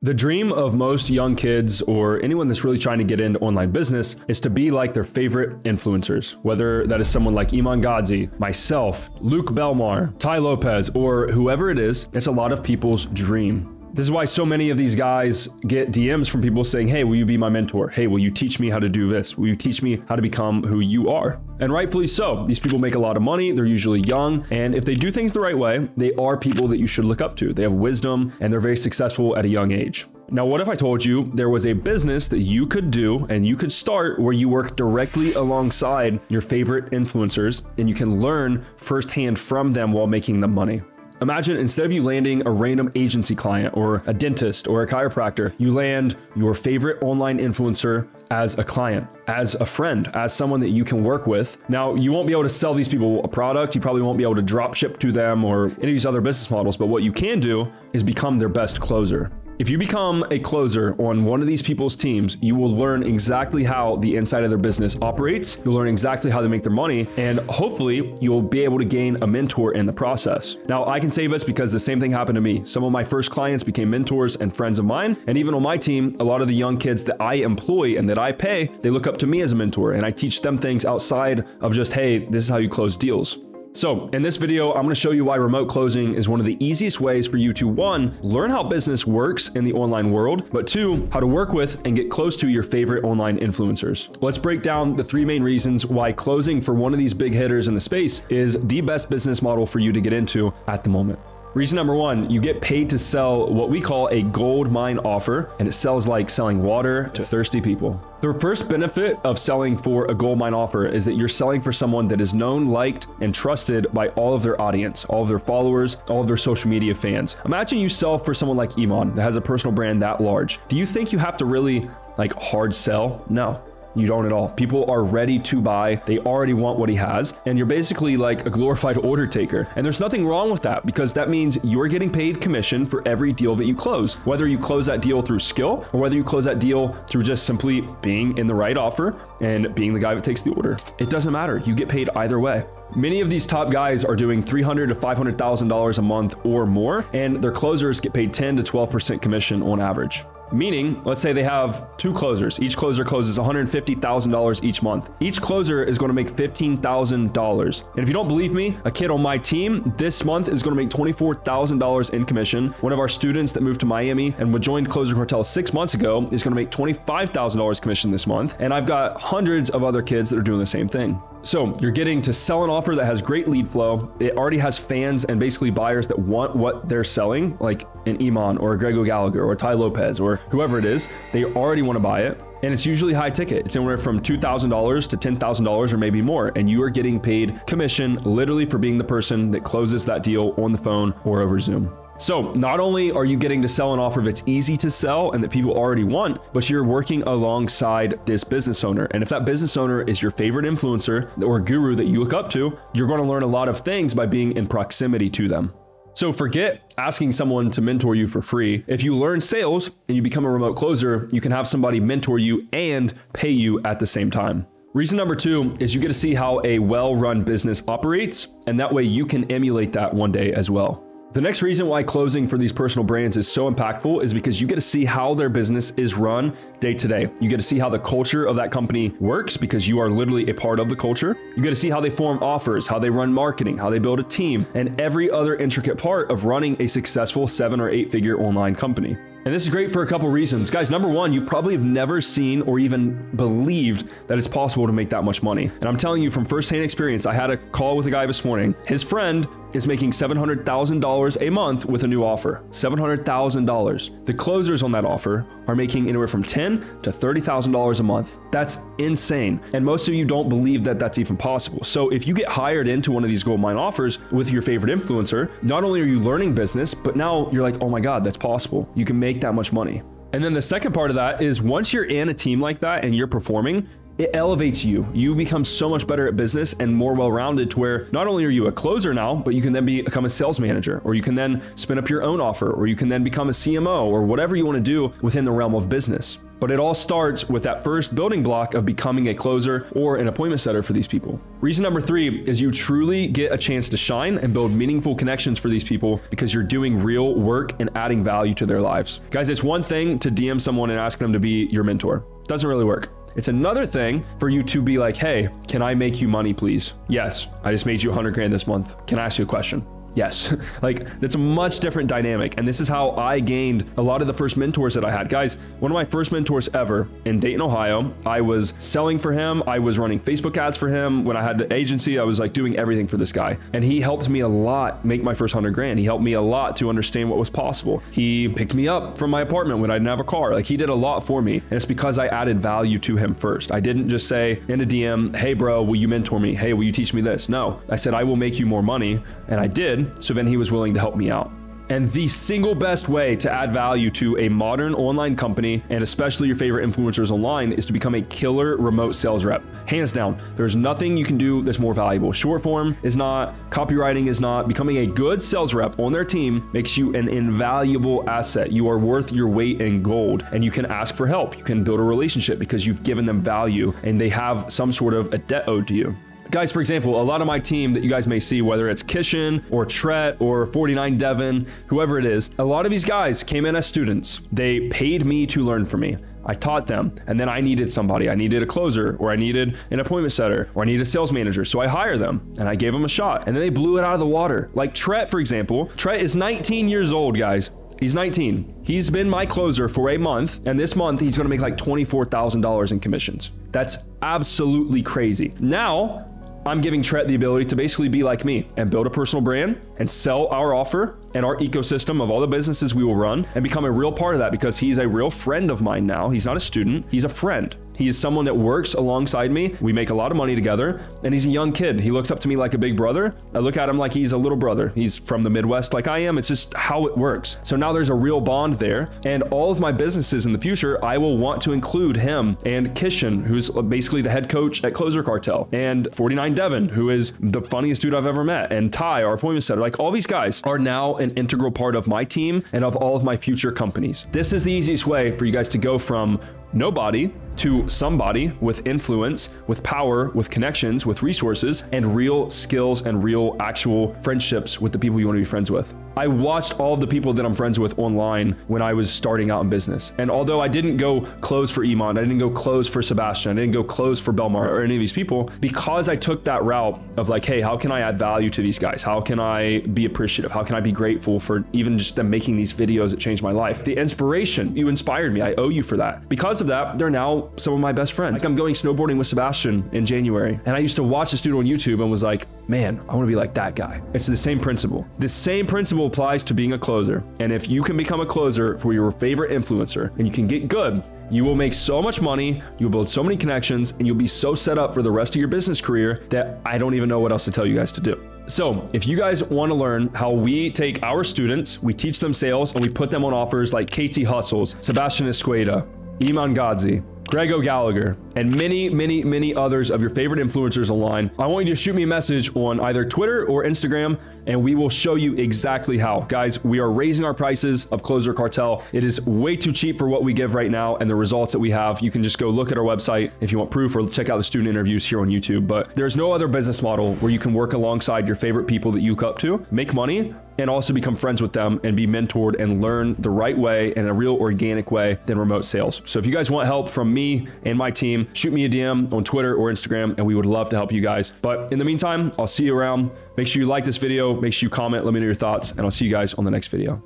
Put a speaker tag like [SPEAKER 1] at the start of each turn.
[SPEAKER 1] The dream of most young kids or anyone that's really trying to get into online business is to be like their favorite influencers, whether that is someone like Iman Gadzhi, myself, Luke Belmar, Tai Lopez, or whoever it is. It's a lot of people's dream. This is why so many of these guys get DMs from people saying, Hey, will you be my mentor? Hey, will you teach me how to do this? Will you teach me how to become who you are? And rightfully so. These people make a lot of money. They're usually young. And if they do things the right way, they are people that you should look up to. They have wisdom and they're very successful at a young age. Now, what if I told you there was a business that you could do and you could start where you work directly alongside your favorite influencers and you can learn firsthand from them while making them money? Imagine instead of you landing a random agency client or a dentist or a chiropractor, you land your favorite online influencer as a client, as a friend, as someone that you can work with. Now, you won't be able to sell these people a product. You probably won't be able to drop ship to them or any of these other business models. But what you can do is become their best closer. If you become a closer on one of these people's teams, you will learn exactly how the inside of their business operates. You'll learn exactly how they make their money, and hopefully, you'll be able to gain a mentor in the process. Now, I can say this because the same thing happened to me. Some of my first clients became mentors and friends of mine, and even on my team, a lot of the young kids that I employ and that I pay, they look up to me as a mentor, and I teach them things outside of just, hey, this is how you close deals. So in this video, I'm gonna show you why remote closing is one of the easiest ways for you to one, learn how business works in the online world, but two, how to work with and get close to your favorite online influencers. Let's break down the three main reasons why closing for one of these big hitters in the space is the best business model for you to get into at the moment. Reason number one, you get paid to sell what we call a gold mine offer, and it sells like selling water to thirsty people. The first benefit of selling for a gold mine offer is that you're selling for someone that is known, liked, and trusted by all of their audience, all of their followers, all of their social media fans. Imagine you sell for someone like Iman that has a personal brand that large. Do you think you have to really like hard sell? No. You don't at all. People are ready to buy. They already want what he has. And you're basically like a glorified order taker. And there's nothing wrong with that because that means you're getting paid commission for every deal that you close. Whether you close that deal through skill or whether you close that deal through just simply being in the right offer and being the guy that takes the order. It doesn't matter. You get paid either way. Many of these top guys are doing $300 to $500,000 a month or more, and their closers get paid 10 to 12% commission on average. Meaning, let's say they have two closers. Each closer closes $150,000 each month. Each closer is going to make $15,000. And if you don't believe me, a kid on my team this month is going to make $24,000 in commission. One of our students that moved to Miami and would joined Closer Cartel six months ago is going to make $25,000 commission this month. And I've got hundreds of other kids that are doing the same thing. So you're getting to sell an offer that has great lead flow. It already has fans and basically buyers that want what they're selling, like an Iman or a Greg O'Gallagher or Tai Lopez or whoever it is. They already want to buy it. And it's usually high ticket. It's anywhere from $2,000 to $10,000 or maybe more. And you are getting paid commission literally for being the person that closes that deal on the phone or over Zoom. So not only are you getting to sell an offer that's easy to sell and that people already want, but you're working alongside this business owner. And if that business owner is your favorite influencer or guru that you look up to, you're going to learn a lot of things by being in proximity to them. So forget asking someone to mentor you for free. If you learn sales and you become a remote closer, you can have somebody mentor you and pay you at the same time. Reason number two is you get to see how a well run business operates, and that way you can emulate that one day as well. The next reason why closing for these personal brands is so impactful is because you get to see how their business is run day to day. You get to see how the culture of that company works because you are literally a part of the culture. You get to see how they form offers, how they run marketing, how they build a team, and every other intricate part of running a successful seven or eight figure online company. And this is great for a couple reasons. Guys, number one, you probably have never seen or even believed that it's possible to make that much money. And I'm telling you from firsthand experience, I had a call with a guy this morning. His friend is making $700,000 a month with a new offer. $700,000. The closers on that offer are making anywhere from 10 to $30,000 a month. That's insane. And most of you don't believe that that's even possible. So if you get hired into one of these gold mine offers with your favorite influencer, not only are you learning business, but now you're like, oh my God, that's possible. You can make that much money. And then the second part of that is once you're in a team like that and you're performing, it elevates you. You become so much better at business and more well-rounded to where not only are you a closer now, but you can then become a sales manager, or you can then spin up your own offer, or you can then become a CMO, or whatever you want to do within the realm of business. But it all starts with that first building block of becoming a closer or an appointment setter for these people. Reason number three is you truly get a chance to shine and build meaningful connections for these people because you're doing real work and adding value to their lives. Guys, it's one thing to DM someone and ask them to be your mentor. Doesn't really work. It's another thing for you to be like, hey, can I make you money, please? Yes, I just made you 100 grand this month. Can I ask you a question? Yes. like that's a much different dynamic. And this is how I gained a lot of the first mentors that I had. Guys, one of my first mentors ever in Dayton, Ohio, I was selling for him. I was running Facebook ads for him. When I had the agency, I was like doing everything for this guy. And he helped me a lot make my first hundred grand. He helped me a lot to understand what was possible. He picked me up from my apartment when I didn't have a car. Like he did a lot for me. And it's because I added value to him first. I didn't just say in a DM, hey, bro, will you mentor me? Hey, will you teach me this? No, I said, I will make you more money. And I did. So then he was willing to help me out. And the single best way to add value to a modern online company, and especially your favorite influencers online, is to become a killer remote sales rep. Hands down, there's nothing you can do that's more valuable. Short form is not, copywriting is not. Becoming a good sales rep on their team makes you an invaluable asset. You are worth your weight in gold, and you can ask for help. You can build a relationship because you've given them value and they have some sort of a debt owed to you. Guys, for example, a lot of my team that you guys may see, whether it's Kishan or Tret or 49 Devon, whoever it is, a lot of these guys came in as students. They paid me to learn from me. I taught them, and then I needed somebody. I needed a closer, or I needed an appointment setter, or I needed a sales manager. So I hired them and I gave them a shot, and then they blew it out of the water. Like Tret, for example. Tret is 19 years old, guys. He's 19. He's been my closer for a month, and this month he's gonna make like $24,000 in commissions. That's absolutely crazy. Now, I'm giving Tret the ability to basically be like me and build a personal brand and sell our offer and our ecosystem of all the businesses we will run and become a real part of that because he's a real friend of mine now. He's not a student, he's a friend. He is someone that works alongside me. We make a lot of money together, and he's a young kid. He looks up to me like a big brother. I look at him like he's a little brother. He's from the Midwest like I am. It's just how it works. So now there's a real bond there, and all of my businesses in the future, I will want to include him and Kishan, who's basically the head coach at Closer Cartel, and 49 Devon, who is the funniest dude I've ever met, and Ty, our appointment setter. Like all these guys are now an integral part of my team and of all of my future companies. This is the easiest way for you guys to go from nobody to somebody with influence, with power, with connections, with resources, and real skills and real actual friendships with the people you want to be friends with. I watched all of the people that I'm friends with online when I was starting out in business. And although I didn't go close for Iman, I didn't go close for Sebastian, I didn't go close for Belmar or any of these people, because I took that route of like, hey, how can I add value to these guys? How can I be appreciative? How can I be grateful for even just them making these videos that changed my life? The inspiration, you inspired me. I owe you for that. Because of that, they're now some of my best friends. Like I'm going snowboarding with Sebastian in January, and I used to watch this dude on YouTube and was like, man, I want to be like that guy. It's the same principle. The same principle applies to being a closer. And if you can become a closer for your favorite influencer and you can get good, you will make so much money, you'll build so many connections, and you'll be so set up for the rest of your business career that I don't even know what else to tell you guys to do. So, if you guys want to learn how we take our students, we teach them sales, and we put them on offers like KT Hustles, Sebastian Esqueda, Iman Gadzhi, Greg O'Gallagher, and many, many, many others of your favorite influencers online. I want you to shoot me a message on either Twitter or Instagram, and we will show you exactly how. Guys, we are raising our prices of Closer Cartel. It is way too cheap for what we give right now and the results that we have. You can just go look at our website if you want proof or check out the student interviews here on YouTube. But there's no other business model where you can work alongside your favorite people that you look up to, make money, and also become friends with them and be mentored and learn the right way in a real organic way than remote sales. So if you guys want help from me and my team, shoot me a DM on Twitter or Instagram, and we would love to help you guys. But in the meantime, I'll see you around. Make sure you like this video, make sure you comment, let me know your thoughts, and I'll see you guys on the next video.